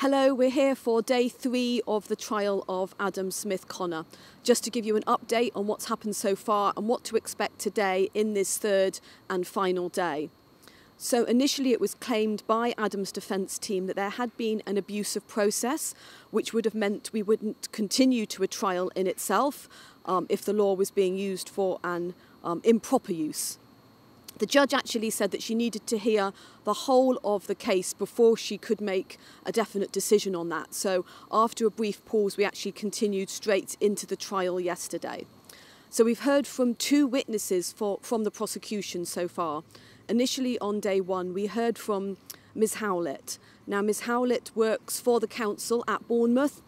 Hello, we're here for day three of the trial of Adam Smith Connor. Just to give you an update on what's happened so far and what to expect today in this third and final day. So, initially, it was claimed by Adam's defence team that there had been an abuse of process, which would have meant we wouldn't continue to a trial in itself um, if the law was being used for an um, improper use. The judge actually said that she needed to hear the whole of the case before she could make a definite decision on that. So, after a brief pause, we actually continued straight into the trial yesterday. So, we've heard from two witnesses for, from the prosecution so far. Initially, on day one, we heard from Ms. Howlett. Now, Ms. Howlett works for the council at Bournemouth,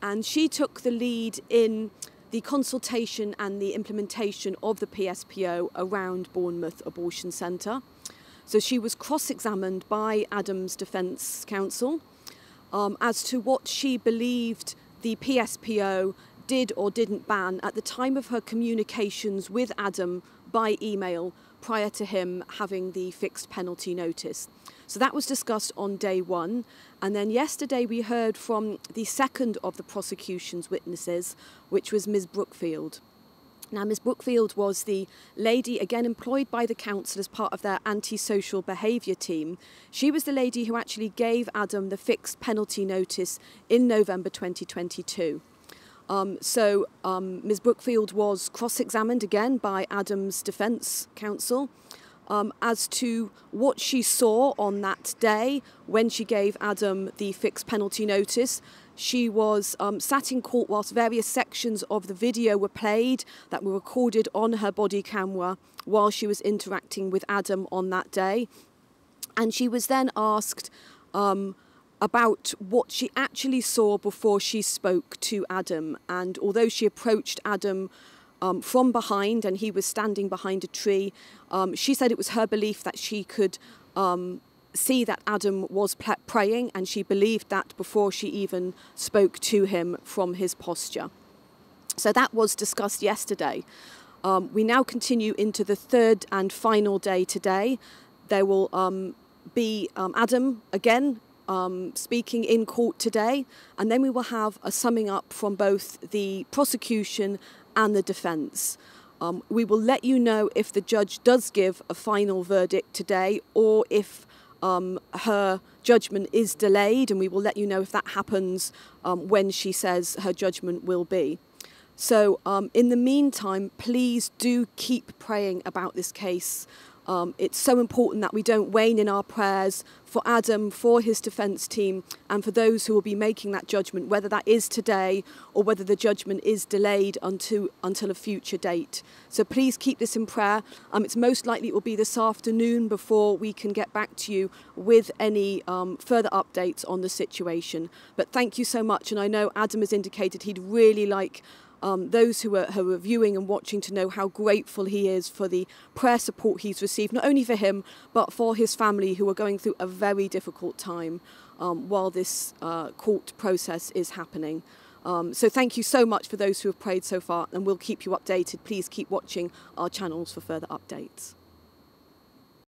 and she took the lead in the consultation and the implementation of the PSPO around Bournemouth Abortion Centre. So she was cross examined by Adam's Defence Counsel um, as to what she believed the PSPO did or didn't ban at the time of her communications with Adam by email prior to him having the fixed penalty notice. So that was discussed on day one. And then yesterday we heard from the second of the prosecution's witnesses, which was Ms. Brookfield. Now, Ms. Brookfield was the lady, again employed by the council as part of their antisocial behaviour team. She was the lady who actually gave Adam the fixed penalty notice in November 2022. Um, so, um, Ms. Brookfield was cross examined again by Adam's defence counsel um, as to what she saw on that day when she gave Adam the fixed penalty notice. She was um, sat in court whilst various sections of the video were played that were recorded on her body camera while she was interacting with Adam on that day. And she was then asked um, about what she actually saw before she spoke to Adam. And although she approached Adam um, from behind and he was standing behind a tree. Um, she said it was her belief that she could um, see that Adam was praying and she believed that before she even spoke to him from his posture. So that was discussed yesterday. Um, we now continue into the third and final day today. There will um, be um, Adam again um, speaking in court today, and then we will have a summing up from both the prosecution and the defence. Um, we will let you know if the judge does give a final verdict today or if um, her judgment is delayed, and we will let you know if that happens um, when she says her judgment will be. So, um, in the meantime, please do keep praying about this case. Um, it's so important that we don't wane in our prayers for Adam, for his defence team, and for those who will be making that judgment, whether that is today or whether the judgment is delayed until, until a future date. So please keep this in prayer. Um, it's most likely it will be this afternoon before we can get back to you with any um, further updates on the situation. But thank you so much, and I know Adam has indicated he'd really like um, those who are, who are viewing and watching to know how grateful he is for the prayer support he's received, not only for him, but for his family who are going through a very difficult time um, while this uh, court process is happening. Um, so thank you so much for those who have prayed so far, and we'll keep you updated. Please keep watching our channels for further updates.